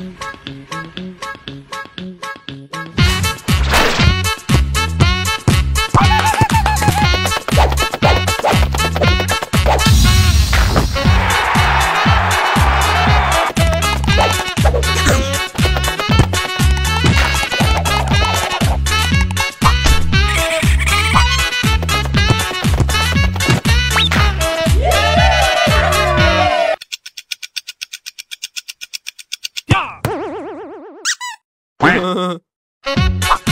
Mm. Yeah!